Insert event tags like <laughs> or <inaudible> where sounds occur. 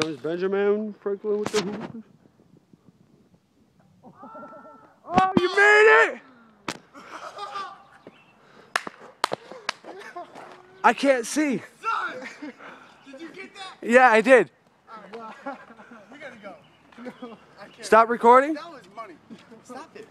Comes Benjamin Franklin with the hoop. Oh, you made it! I can't see. Son, Did you get that? Yeah, I did. <laughs> We gotta go. No, Stop recording. That was money. Stop it.